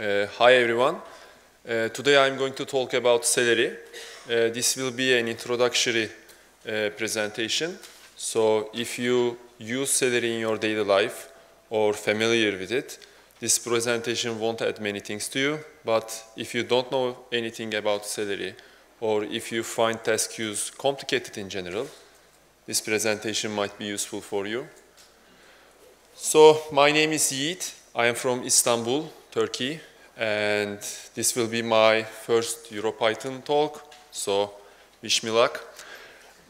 Uh, hi everyone. Uh, today I'm going to talk about Celery. Uh, this will be an introductory uh, presentation. So if you use Celery in your daily life or familiar with it, this presentation won't add many things to you. But if you don't know anything about Celery or if you find task queues complicated in general, this presentation might be useful for you. So my name is Yiğit. I am from Istanbul, Turkey, and this will be my first EuroPython talk, so wish me luck.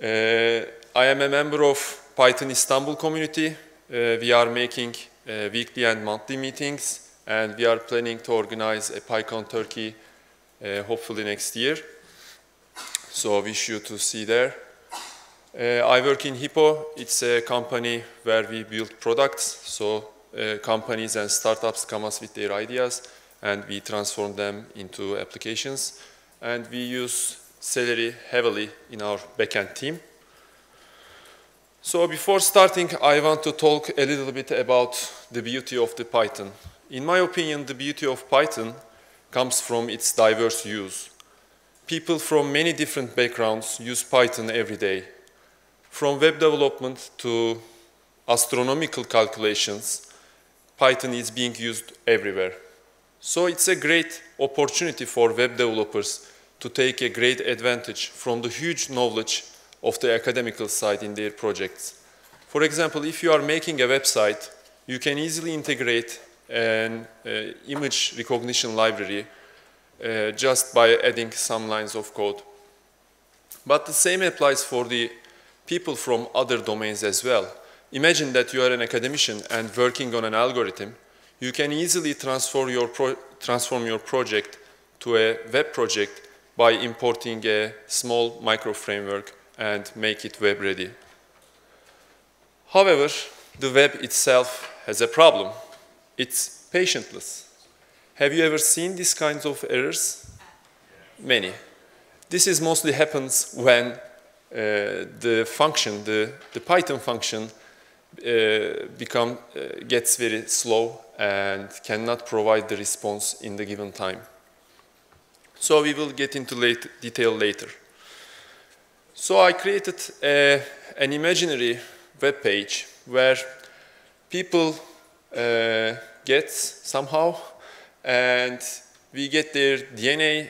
Uh, I am a member of Python Istanbul community. Uh, we are making uh, weekly and monthly meetings, and we are planning to organize a PyCon Turkey uh, hopefully next year. So wish you to see there. Uh, I work in Hipo. It's a company where we build products. So uh, companies and startups come us with their ideas and we transform them into applications. And we use Celery heavily in our backend team. So before starting, I want to talk a little bit about the beauty of the Python. In my opinion, the beauty of Python comes from its diverse use. People from many different backgrounds use Python every day. From web development to astronomical calculations, Python is being used everywhere. So it's a great opportunity for web developers to take a great advantage from the huge knowledge of the academical side in their projects. For example, if you are making a website, you can easily integrate an uh, image recognition library uh, just by adding some lines of code. But the same applies for the people from other domains as well. Imagine that you are an academician and working on an algorithm. You can easily transform your, transform your project to a web project by importing a small micro framework and make it web ready. However, the web itself has a problem. It's patientless. Have you ever seen these kinds of errors? Many. This is mostly happens when uh, the function, the, the Python function, uh, become, uh, gets very slow and cannot provide the response in the given time. So we will get into late detail later. So I created a, an imaginary web page where people uh, get somehow and we get their DNA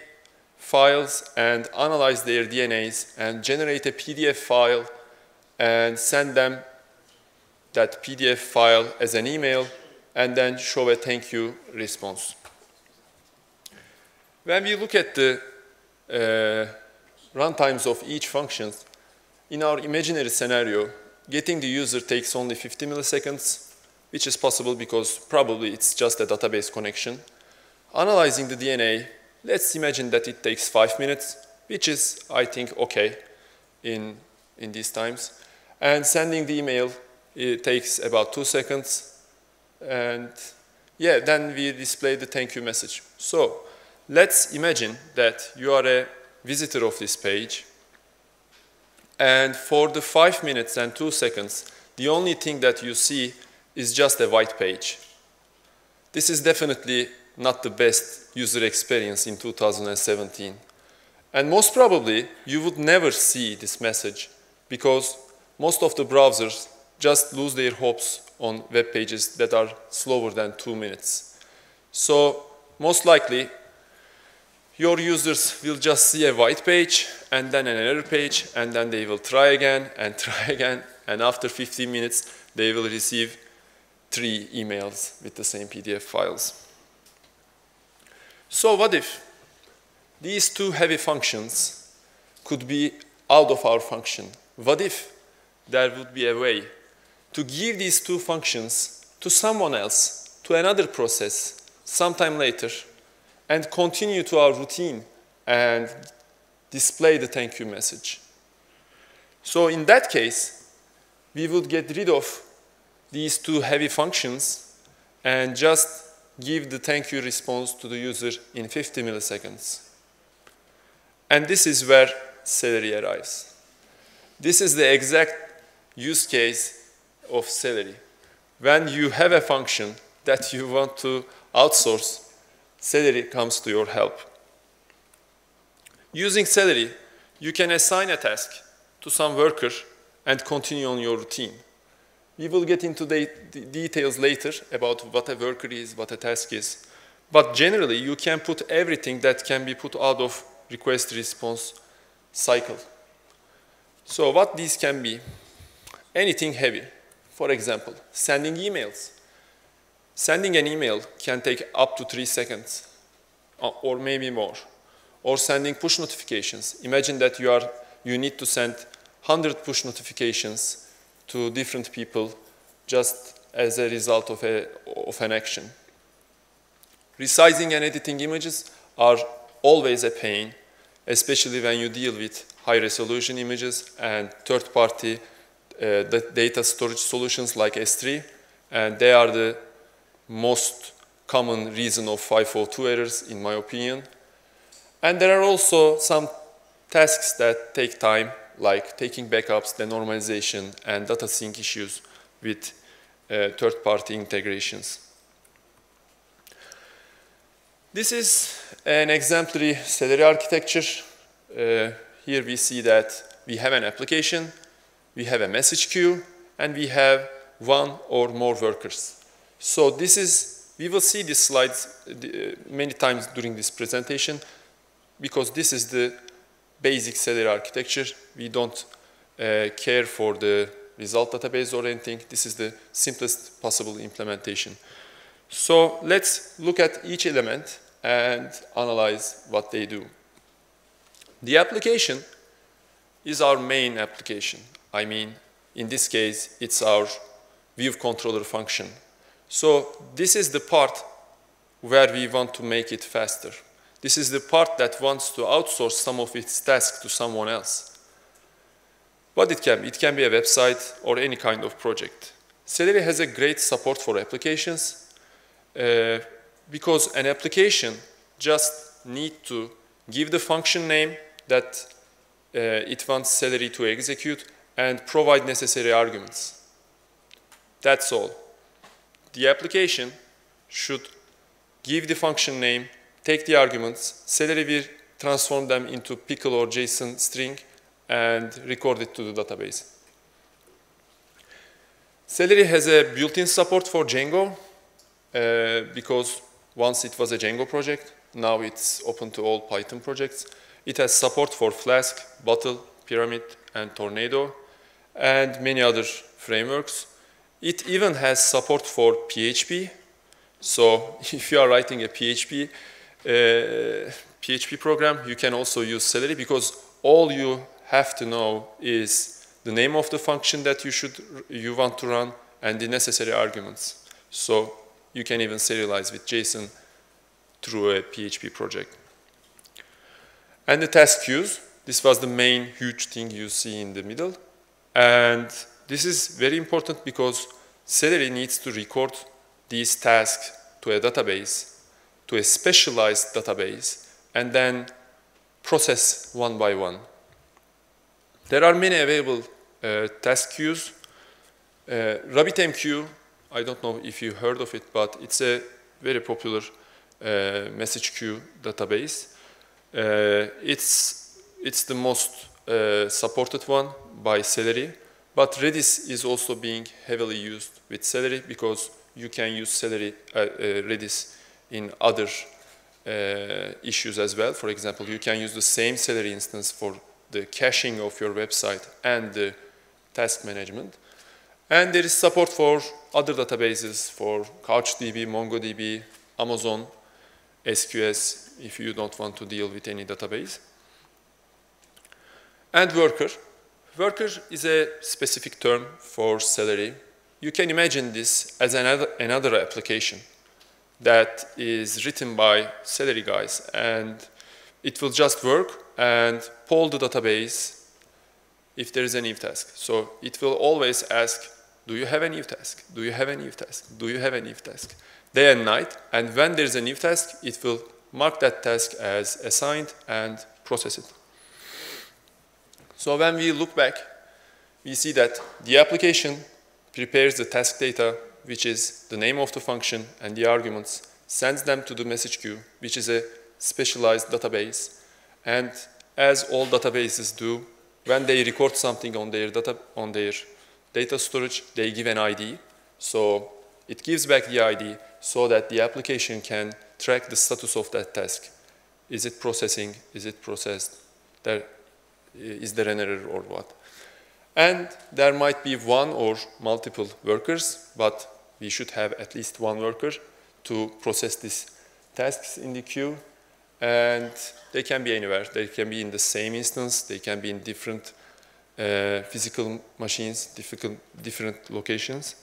files and analyze their DNAs and generate a PDF file and send them that PDF file as an email and then show a thank you response. When we look at the uh, runtimes of each function, in our imaginary scenario, getting the user takes only 50 milliseconds, which is possible because probably it's just a database connection. Analyzing the DNA, let's imagine that it takes five minutes, which is, I think, okay in, in these times. And sending the email, it takes about two seconds. And yeah, then we display the thank you message. So let's imagine that you are a visitor of this page. And for the five minutes and two seconds, the only thing that you see is just a white page. This is definitely not the best user experience in 2017. And most probably, you would never see this message because most of the browsers just lose their hopes on web pages that are slower than two minutes. So most likely, your users will just see a white page and then another page and then they will try again and try again and after 15 minutes they will receive three emails with the same PDF files. So what if these two heavy functions could be out of our function? What if there would be a way to give these two functions to someone else, to another process, sometime later, and continue to our routine and display the thank you message. So in that case, we would get rid of these two heavy functions and just give the thank you response to the user in 50 milliseconds. And this is where Celery arrives. This is the exact use case of Celery. When you have a function that you want to outsource Celery comes to your help. Using Celery, you can assign a task to some worker and continue on your routine. We will get into the details later about what a worker is, what a task is. But generally, you can put everything that can be put out of request response cycle. So what these can be? Anything heavy. For example, sending emails. Sending an email can take up to three seconds uh, or maybe more. Or sending push notifications. Imagine that you, are, you need to send 100 push notifications to different people just as a result of, a, of an action. Resizing and editing images are always a pain, especially when you deal with high resolution images and third-party uh, data storage solutions like S3, and they are the most common reason of 502 errors, in my opinion. And there are also some tasks that take time, like taking backups, denormalization, and data sync issues with uh, third-party integrations. This is an exemplary Celery architecture. Uh, here we see that we have an application, we have a message queue, and we have one or more workers. So this is, we will see these slides uh, many times during this presentation because this is the basic Celery architecture. We don't uh, care for the result database or anything. This is the simplest possible implementation. So let's look at each element and analyze what they do. The application is our main application. I mean, in this case, it's our view controller function. So this is the part where we want to make it faster. This is the part that wants to outsource some of its tasks to someone else. But it can be? It can be a website or any kind of project. Celery has a great support for applications uh, because an application just need to give the function name that uh, it wants Celery to execute and provide necessary arguments. That's all. The application should give the function name, take the arguments, Celery will transform them into pickle or JSON string and record it to the database. Celery has a built-in support for Django uh, because once it was a Django project, now it's open to all Python projects. It has support for Flask, Bottle, Pyramid, and Tornado, and many other frameworks. It even has support for PHP. So if you are writing a PHP, uh, PHP program, you can also use Celery because all you have to know is the name of the function that you should you want to run and the necessary arguments. So you can even serialize with JSON through a PHP project. And the task queues, this was the main huge thing you see in the middle. And this is very important because Celery needs to record these tasks to a database, to a specialized database, and then process one by one. There are many available uh, task queues. Uh, RabbitMQ, I don't know if you heard of it, but it's a very popular uh, message queue database. Uh, it's, it's the most uh, supported one by Celery, but Redis is also being heavily used with Celery because you can use Celery, Redis in other uh, issues as well. For example, you can use the same Celery instance for the caching of your website and the task management. And there is support for other databases for CouchDB, MongoDB, Amazon, SQS if you don't want to deal with any database. And worker. Worker is a specific term for Celery. You can imagine this as another, another application that is written by Celery guys and it will just work and poll the database if there is an if task. So it will always ask, do you have an if task? Do you have an if task? Do you have an if task? day and night. And when there's a new task, it will mark that task as assigned and process it. So when we look back, we see that the application prepares the task data, which is the name of the function and the arguments. sends them to the message queue, which is a specialized database. And as all databases do, when they record something on their data, on their data storage, they give an ID. So it gives back the ID so that the application can track the status of that task. Is it processing? Is it processed? There, is there an error or what? And there might be one or multiple workers, but we should have at least one worker to process these tasks in the queue. And they can be anywhere. They can be in the same instance. They can be in different uh, physical machines, different, different locations.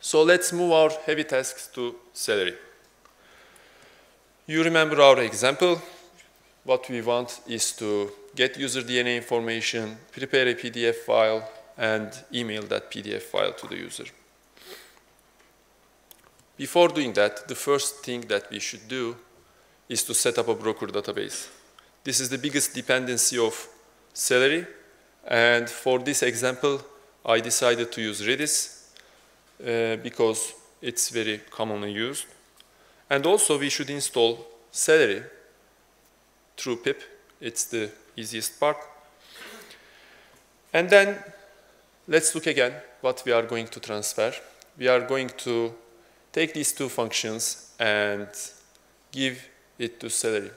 So let's move our heavy tasks to Celery. You remember our example. What we want is to get user DNA information, prepare a PDF file, and email that PDF file to the user. Before doing that, the first thing that we should do is to set up a broker database. This is the biggest dependency of Celery, and for this example, I decided to use Redis uh, because it's very commonly used. And also, we should install Celery through pip. It's the easiest part. And then let's look again what we are going to transfer. We are going to take these two functions and give it to Celery.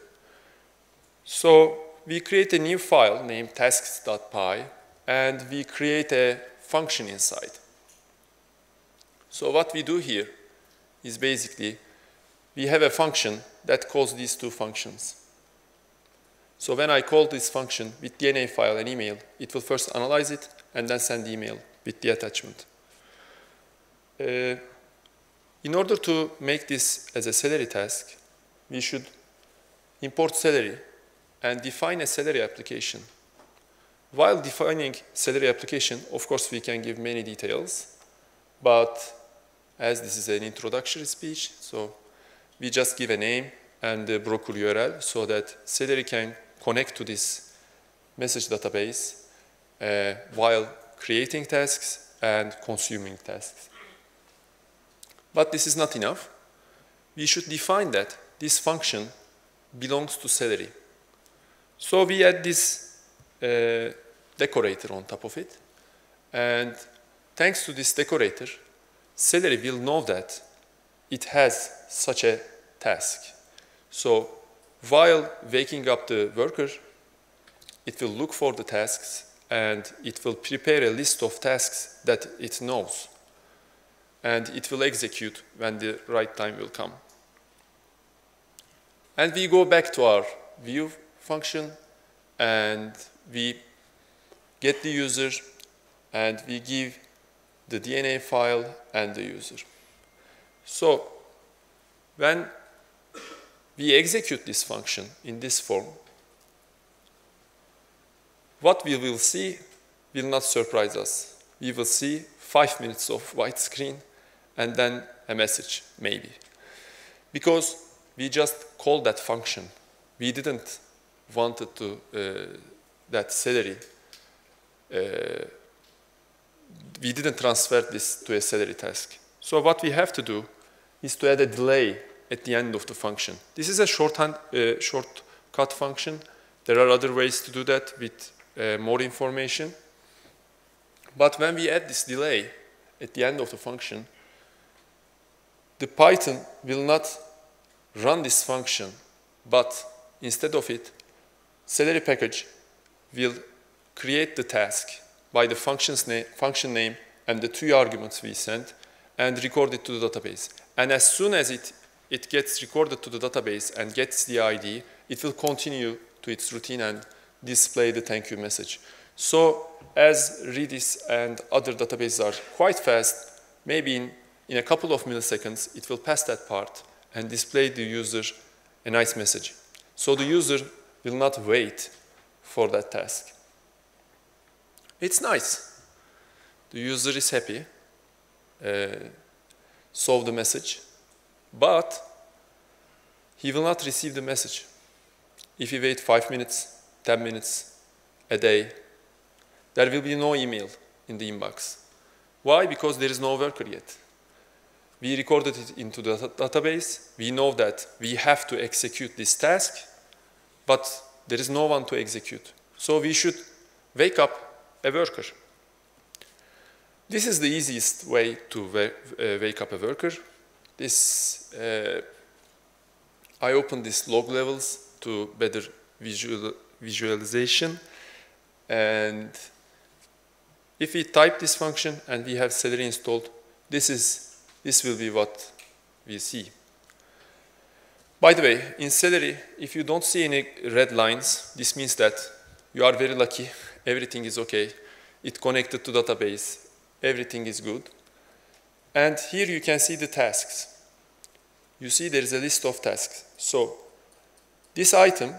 So we create a new file named tasks.py and we create a function inside. So what we do here is basically we have a function that calls these two functions. So when I call this function with DNA file and email, it will first analyze it and then send email with the attachment. Uh, in order to make this as a Celery task, we should import Celery and define a Celery application. While defining Celery application, of course, we can give many details, but as this is an introductory speech, so we just give a name and the broker URL so that Celery can connect to this message database uh, while creating tasks and consuming tasks. But this is not enough. We should define that this function belongs to Celery. So we add this uh, decorator on top of it. And thanks to this decorator, Celery will know that it has such a task. So while waking up the worker, it will look for the tasks and it will prepare a list of tasks that it knows. And it will execute when the right time will come. And we go back to our view function and we get the user and we give the DNA file and the user. So when we execute this function in this form, what we will see will not surprise us. We will see five minutes of white screen and then a message, maybe. Because we just called that function. We didn't wanted to, uh, that Celery, uh, we didn't transfer this to a Celery task. So what we have to do is to add a delay at the end of the function. This is a shorthand, uh, shortcut function. There are other ways to do that with uh, more information. But when we add this delay at the end of the function, the Python will not run this function, but instead of it, Celery package will create the task by the function's na function name and the two arguments we sent and record it to the database. And as soon as it, it gets recorded to the database and gets the ID, it will continue to its routine and display the thank you message. So as Redis and other databases are quite fast, maybe in, in a couple of milliseconds, it will pass that part and display the user a nice message. So the user will not wait for that task. It's nice. The user is happy, uh, the message, but he will not receive the message. If he wait five minutes, 10 minutes, a day, there will be no email in the inbox. Why? Because there is no worker yet. we recorded it into the database. We know that we have to execute this task, but there is no one to execute. So we should wake up a worker. This is the easiest way to uh, wake up a worker. This, uh, I open these log levels to better visual, visualization. And if we type this function and we have Celery installed, this, is, this will be what we see. By the way, in Celery, if you don't see any red lines, this means that you are very lucky, everything is okay. It connected to database, everything is good. And here you can see the tasks. You see there is a list of tasks. So this item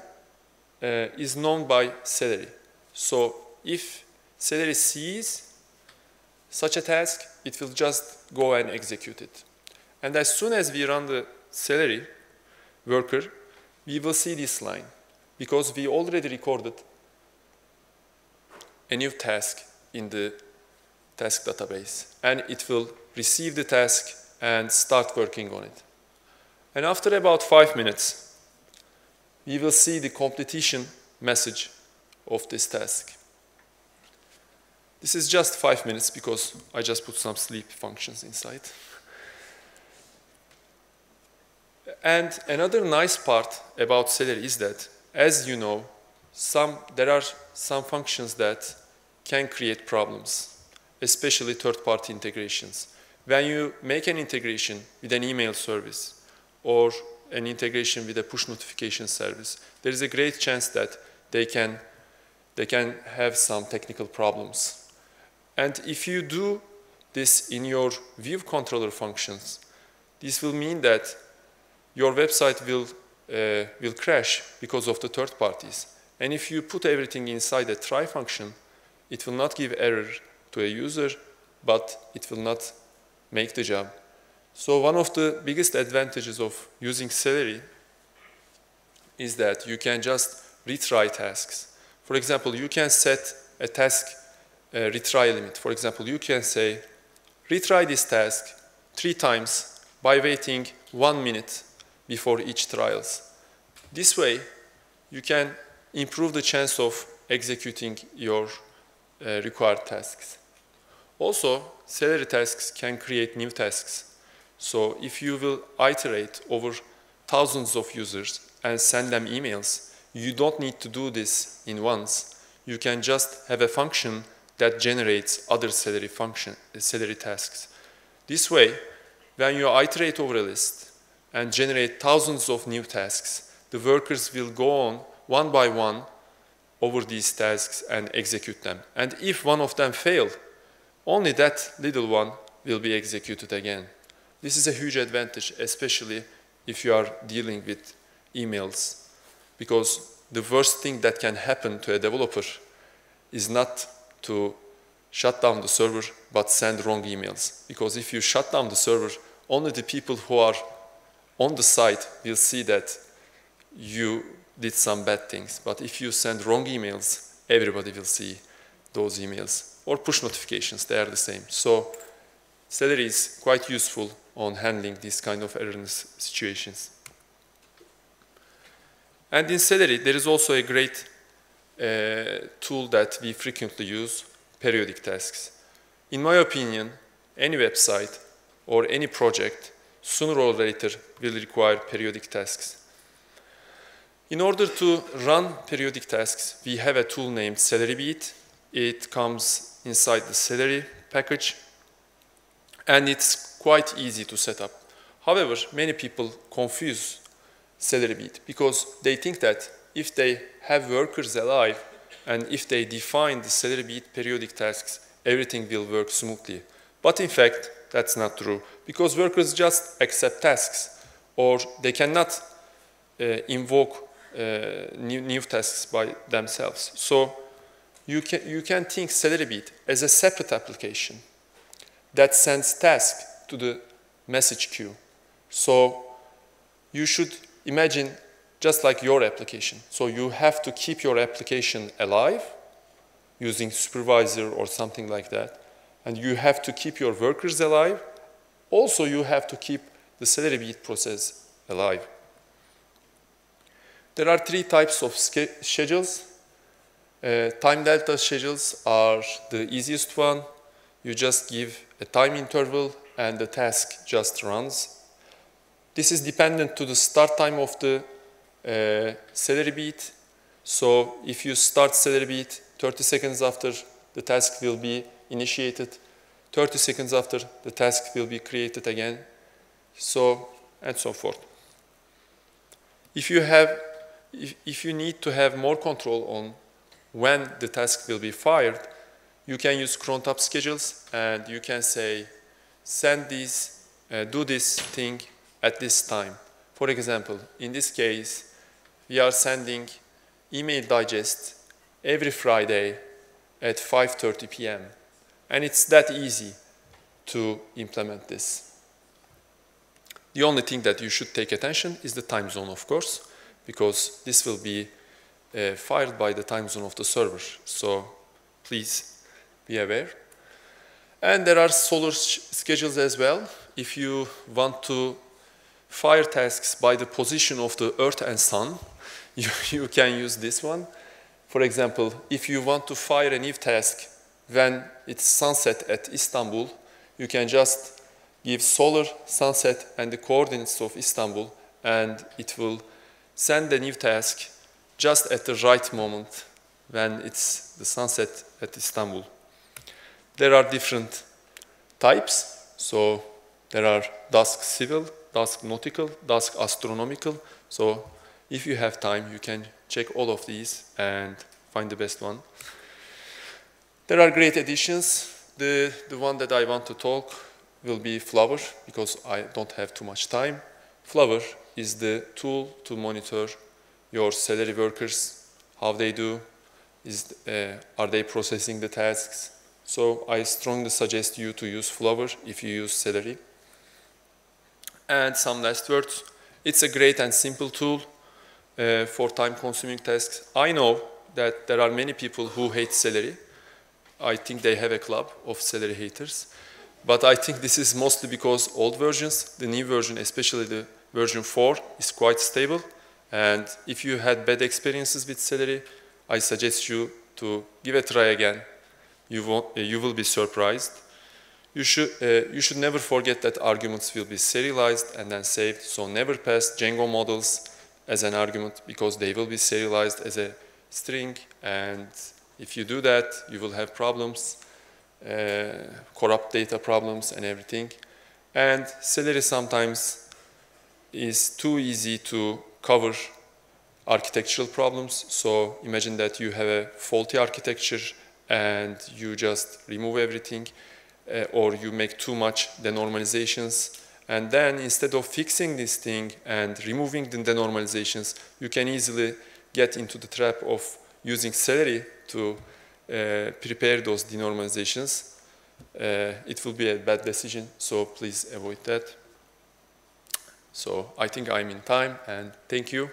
uh, is known by Celery. So if Celery sees such a task, it will just go and execute it. And as soon as we run the Celery worker, we will see this line because we already recorded a new task in the task database and it will receive the task and start working on it. And after about five minutes, we will see the completion message of this task. This is just five minutes because I just put some sleep functions inside. And another nice part about Celery is that, as you know, some, there are some functions that can create problems, especially third-party integrations. When you make an integration with an email service or an integration with a push notification service, there is a great chance that they can, they can have some technical problems. And if you do this in your view controller functions, this will mean that your website will, uh, will crash because of the third parties. And if you put everything inside a try function, it will not give error to a user, but it will not make the job. So one of the biggest advantages of using Celery is that you can just retry tasks. For example, you can set a task retry limit. For example, you can say, retry this task three times by waiting one minute before each trials. This way, you can improve the chance of executing your uh, required tasks. Also, Celery tasks can create new tasks. So if you will iterate over thousands of users and send them emails, you don't need to do this in once. You can just have a function that generates other Celery function, Celery tasks. This way, when you iterate over a list and generate thousands of new tasks, the workers will go on one by one over these tasks and execute them. And if one of them fail, only that little one will be executed again. This is a huge advantage, especially if you are dealing with emails, because the worst thing that can happen to a developer is not to shut down the server, but send wrong emails. Because if you shut down the server, only the people who are on the site will see that you did some bad things. But if you send wrong emails, everybody will see those emails. Or push notifications, they are the same. So Celery is quite useful on handling these kind of erroneous situations. And in Celery, there is also a great uh, tool that we frequently use, periodic tasks. In my opinion, any website or any project sooner or later will require periodic tasks. In order to run periodic tasks, we have a tool named CeleryBeat. It comes inside the Celery package, and it's quite easy to set up. However, many people confuse CeleryBeat because they think that if they have workers alive and if they define the CeleryBeat periodic tasks, everything will work smoothly. But in fact, that's not true because workers just accept tasks or they cannot uh, invoke uh, new, new tasks by themselves. So you can, you can think CeleryBeat as a separate application that sends tasks to the message queue. So you should imagine just like your application. So you have to keep your application alive using supervisor or something like that. And you have to keep your workers alive. also you have to keep the celery beat process alive. There are three types of schedules. Uh, time delta schedules are the easiest one. You just give a time interval and the task just runs. This is dependent to the start time of the uh, celery beat. So if you start celery beat 30 seconds after the task will be initiated, 30 seconds after the task will be created again, so and so forth. If you have if, if you need to have more control on when the task will be fired, you can use crontab schedules and you can say, send this, uh, do this thing at this time. For example, in this case, we are sending email digest every Friday at 5.30 p.m. And it's that easy to implement this. The only thing that you should take attention is the time zone, of course because this will be uh, fired by the time zone of the server. So please be aware. And there are solar schedules as well. If you want to fire tasks by the position of the Earth and Sun, you, you can use this one. For example, if you want to fire an if task when it's sunset at Istanbul, you can just give solar, sunset, and the coordinates of Istanbul, and it will send a new task just at the right moment when it's the sunset at Istanbul. There are different types. So there are dusk civil, dusk nautical, dusk astronomical. So if you have time, you can check all of these and find the best one. There are great additions. The, the one that I want to talk will be Flower because I don't have too much time. Flower is the tool to monitor your celery workers, how they do, is, uh, are they processing the tasks. So I strongly suggest you to use Flower if you use celery. And some last words. It's a great and simple tool uh, for time-consuming tasks. I know that there are many people who hate celery. I think they have a club of celery haters. But I think this is mostly because old versions, the new version, especially the version 4, is quite stable. And if you had bad experiences with Celery, I suggest you to give it a try again. You, won't, uh, you will be surprised. You should, uh, you should never forget that arguments will be serialized and then saved, so never pass Django models as an argument because they will be serialized as a string and if you do that, you will have problems uh, corrupt data problems and everything. And Celery sometimes is too easy to cover architectural problems. So imagine that you have a faulty architecture and you just remove everything uh, or you make too much denormalizations. And then instead of fixing this thing and removing the denormalizations, you can easily get into the trap of using Celery to uh, prepare those denormalizations, uh, it will be a bad decision, so please avoid that. So I think I'm in time, and thank you.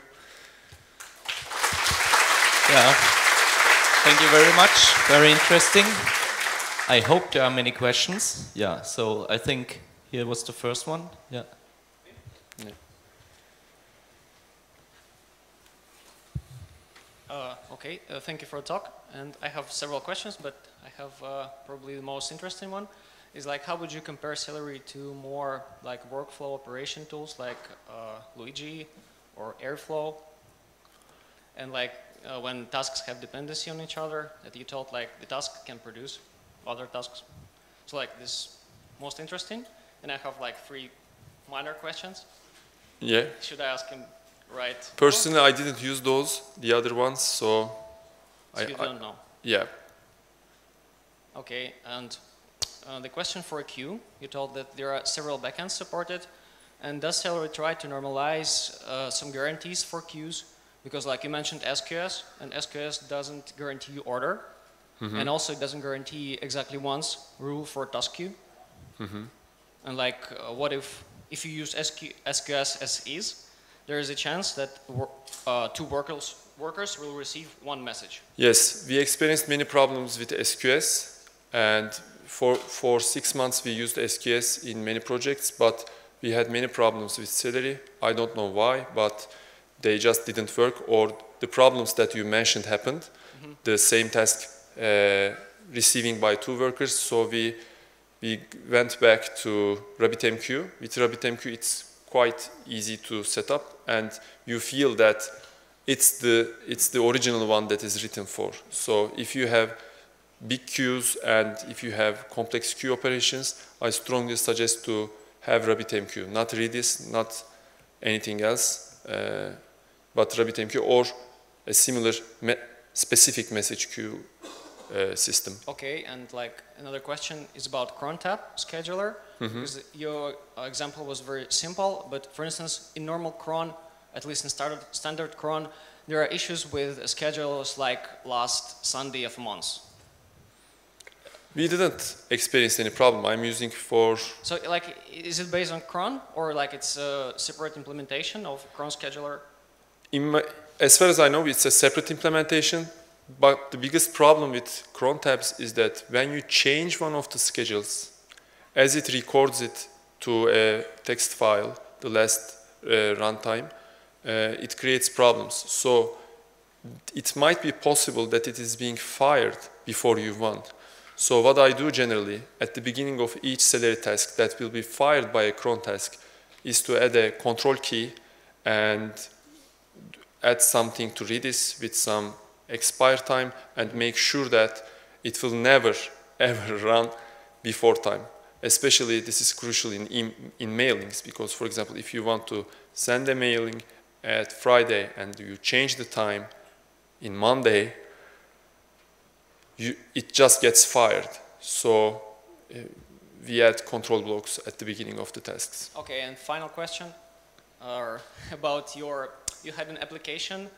Yeah, thank you very much. Very interesting. I hope there are many questions. Yeah, so I think here was the first one. Yeah. yeah. Uh, okay, uh, thank you for the talk. And I have several questions, but I have uh, probably the most interesting one. Is like, how would you compare Celery to more like workflow operation tools like uh, Luigi or Airflow? And like, uh, when tasks have dependency on each other, that you told like the task can produce other tasks. So like this most interesting. And I have like three minor questions. Yeah. Should I ask him Right. Personally, I didn't use those, the other ones, so... so I, you don't I, know? Yeah. Okay, and uh, the question for a queue, you told that there are several backends supported, and does Celery try to normalize uh, some guarantees for queues? Because like you mentioned SQS, and SQS doesn't guarantee order, mm -hmm. and also it doesn't guarantee exactly once rule for task queue. Mm -hmm. And like, uh, what if, if you use SQ, SQS as is, there is a chance that uh, two workers, workers will receive one message. Yes, we experienced many problems with SQS and for, for six months we used SQS in many projects, but we had many problems with Celery. I don't know why, but they just didn't work or the problems that you mentioned happened. Mm -hmm. The same task uh, receiving by two workers, so we, we went back to RabbitMQ. With RabbitMQ, it's quite easy to set up and you feel that it's the, it's the original one that is written for. So if you have big queues and if you have complex queue operations, I strongly suggest to have RabbitMQ, not Redis, not anything else, uh, but RabbitMQ or a similar me specific message queue uh, system. Okay, and like another question is about crontab scheduler, mm -hmm. because your example was very simple, but for instance, in normal cron, at least in standard, standard cron, there are issues with schedules like last Sunday of months. We didn't experience any problem. I'm using for... So like, is it based on cron or like it's a separate implementation of cron scheduler? My, as far as I know, it's a separate implementation, but the biggest problem with cron tabs is that when you change one of the schedules, as it records it to a text file, the last uh, runtime, uh, it creates problems. So it might be possible that it is being fired before you want. So what I do generally at the beginning of each Celery task that will be fired by a cron task is to add a control key and add something to Redis with some expire time and make sure that it will never ever run before time. Especially this is crucial in, in, in mailings because for example if you want to send a mailing at Friday and you change the time in Monday, you, it just gets fired. So uh, we add control blocks at the beginning of the tasks. Okay, and final question uh, about your, you had an application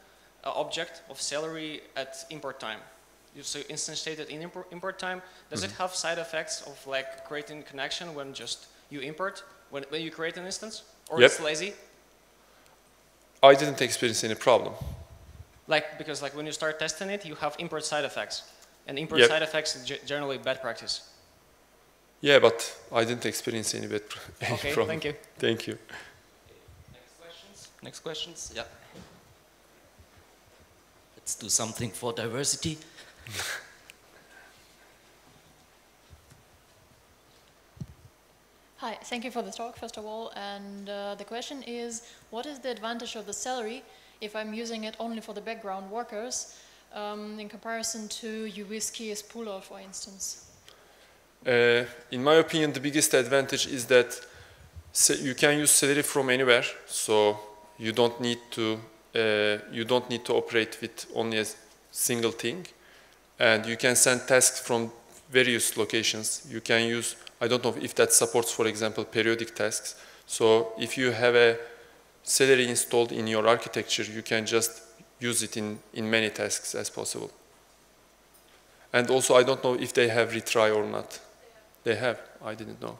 uh, object of Celery at import time. You so instantiated in import, import time. Does mm -hmm. it have side effects of like creating connection when just you import, when, when you create an instance? Or yep. it's lazy? I didn't experience any problem. Like, because like when you start testing it, you have import side effects. And import yep. side effects is generally bad practice. Yeah, but I didn't experience any bad any okay, problem. thank you. Thank you. Next questions? Next questions? Yeah. Let's do something for diversity. Hi, thank you for the talk, first of all. And uh, the question is, what is the advantage of the Celery if I'm using it only for the background workers um, in comparison to uWSGI Spooler, for instance? Uh, in my opinion, the biggest advantage is that you can use Celery from anywhere, so you don't need to uh, you don't need to operate with only a single thing, and you can send tasks from various locations. You can use I don't know if that supports, for example, periodic tasks. So if you have a Celery installed in your architecture, you can just use it in, in many tasks as possible. And also, I don't know if they have retry or not. They have. I didn't know.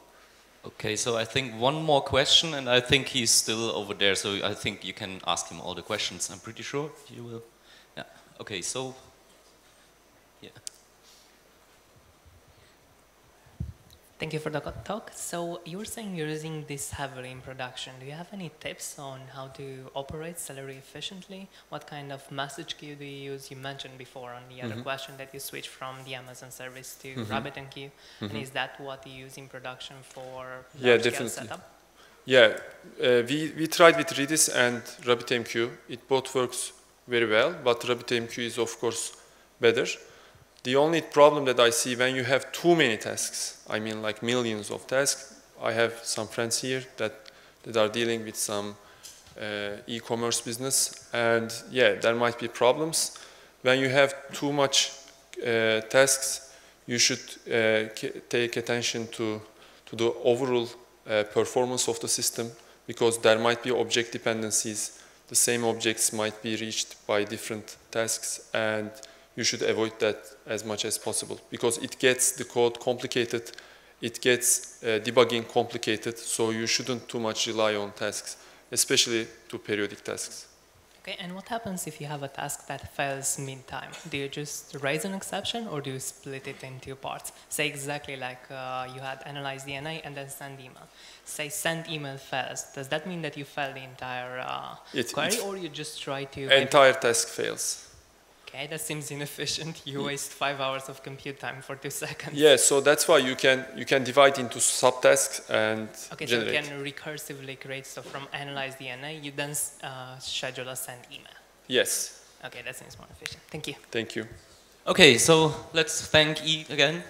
Okay, so I think one more question, and I think he's still over there, so I think you can ask him all the questions. I'm pretty sure you will. Yeah. Okay, so Thank you for the talk. So you were saying you're using this heavily in production. Do you have any tips on how to operate Celery efficiently? What kind of message queue do you use? You mentioned before on the other mm -hmm. question that you switch from the Amazon service to mm -hmm. RabbitMQ. Mm -hmm. And mm-hmm. is that what you use in production for yeah, definitely. setup? Yeah, uh, we, we tried with Redis and RabbitMQ. It both works very well, but RabbitMQ is of course better. The only problem that I see when you have too many tasks, I mean like millions of tasks, I have some friends here that, that are dealing with some uh, e-commerce business and yeah, there might be problems. When you have too much uh, tasks, you should uh, take attention to, to the overall uh, performance of the system because there might be object dependencies. The same objects might be reached by different tasks and you should avoid that as much as possible because it gets the code complicated, it gets uh, debugging complicated, so you shouldn't too much rely on tasks, especially to periodic tasks. Okay, and what happens if you have a task that fails mid-time? Do you just raise an exception or do you split it in two parts? Say exactly like uh, you had analyze DNA and then send email. Say send email fails. Does that mean that you fail the entire uh, It- query it- or you just try to... Entire task fails. Okay, that seems inefficient. You waste five hours of compute time for two seconds. Yeah, so that's why you can you can divide into subtasks and Okay, so you can recursively create stuff from analyze DNA, you then uh, schedule a send email. Yes, Okay, that seems more efficient. Thank you. thank you. Okay, so let's thank E again.